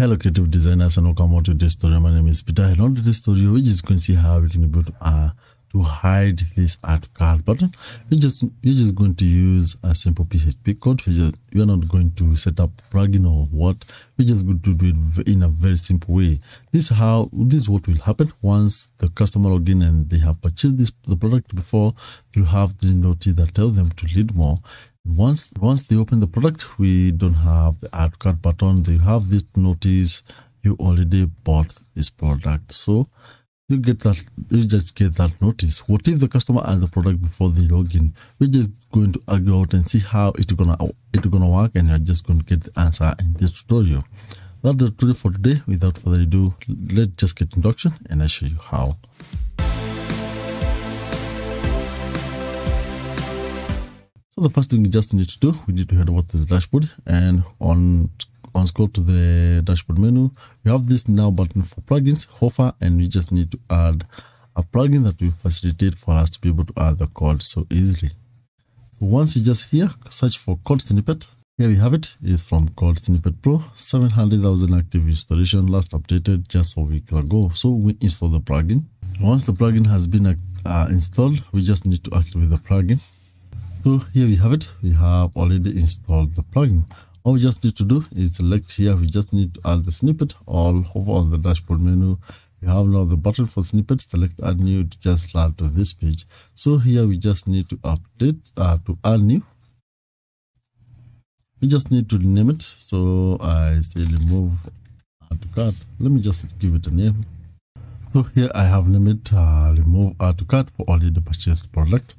Hello creative designers and welcome to today's tutorial. My name is Peter and on today's tutorial we're just going to see how we can be able to, uh, to hide this add cart button. We just you're just going to use a simple PHP code. We're, just we are not going to set up plugin or what. We're just going to do it in a very simple way. This is how this is what will happen once the customer log in and they have purchased this the product before. You have the notice that tells them to read more once once they open the product we don't have the add cart button. They have this notice you already bought this product. So you get that you just get that notice. What if the customer has the product before they log in? We're just going to argue out and see how it's gonna it's gonna work and you're just going to get the answer in this tutorial that's the tutorial for today. Without further ado let's just get introduction and i show you how So the first thing we just need to do, we need to head over to the dashboard and on on scroll to the dashboard menu, we have this now button for plugins, Hofer, and we just need to add a plugin that will facilitate for us to be able to add the code so easily. So once you just here, search for code snippet. Here we have it. It's from Code Snippet Pro, 700,000 active installation, last updated just a week ago. So we install the plugin. Once the plugin has been uh, installed, we just need to activate the plugin. So here we have it. We have already installed the plugin. All we just need to do is select here. We just need to add the snippet all over on the dashboard menu. We have now the button for snippet. Select add new to just add to this page. So here we just need to update uh, to add new. We just need to name it. So I say remove add to cart. Let me just give it a name. So here I have named it uh, remove add to cart for already purchased product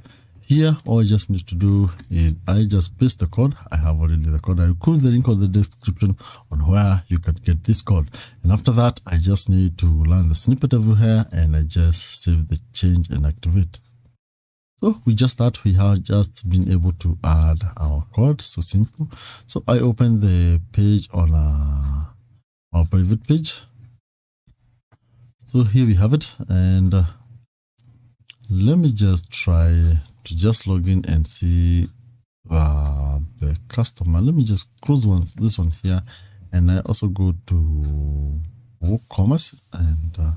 here. All I just need to do is I just paste the code. I have already the code. I include the link on the description on where you can get this code. And after that I just need to learn the snippet everywhere and I just save the change and activate. So we just start. We have just been able to add our code. So simple. So I open the page on a, our private page. So here we have it. And uh, let me just try to just log in and see uh, the customer. Let me just close one, this one here, and I also go to WooCommerce and uh,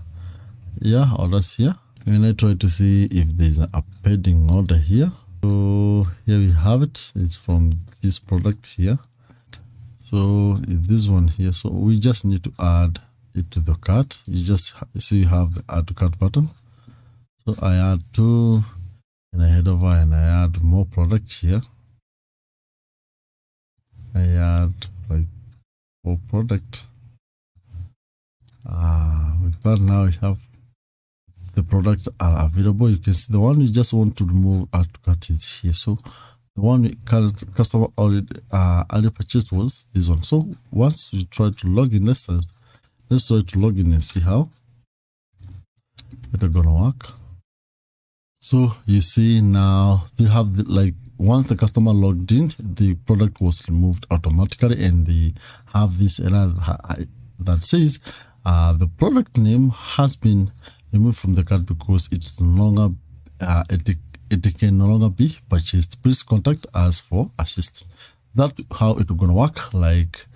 yeah, orders here. And I try to see if there's a pending order here. So here we have it. It's from this product here. So this one here. So we just need to add it to the cart. You just see you have the add to cart button. So I add two and I head over and I add more products here. I add like more product. Uh, with that now we have the products are available. You can see the one we just want to remove add to cart is here. So the one we customer already uh, already purchased was this one. So once we try to log in, let's let's try to log in and see how it's gonna work. So you see now they have the, like once the customer logged in, the product was removed automatically, and they have this error that says uh, the product name has been removed from the cart because it's no longer uh, it, it can no longer be purchased. Please contact us for assistance. That's how it's gonna work. Like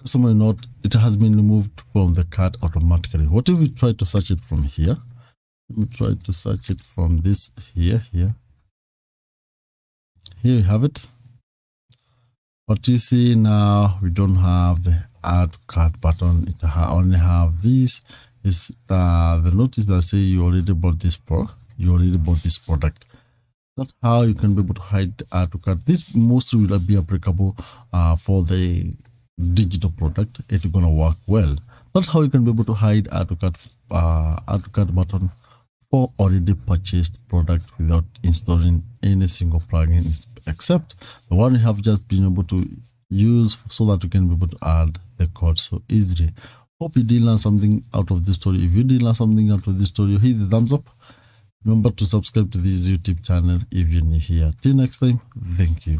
customer note, it has been removed from the cart automatically. What if we try to search it from here? Let me try to search it from this here here. Here you have it. But you see now we don't have the add cart button. It only have this. Is uh, the notice that say you already bought this pro you already bought this product. That's how you can be able to hide add to this mostly will be applicable uh, for the digital product. It's gonna work well. That's how you can be able to hide add to uh, add to button for already purchased product without installing any single plugin except the one you have just been able to use so that you can be able to add the code so easily. Hope you did learn something out of this story. If you did learn something out of this story, hit the thumbs up. Remember to subscribe to this YouTube channel if you're new here. Till next time, thank you.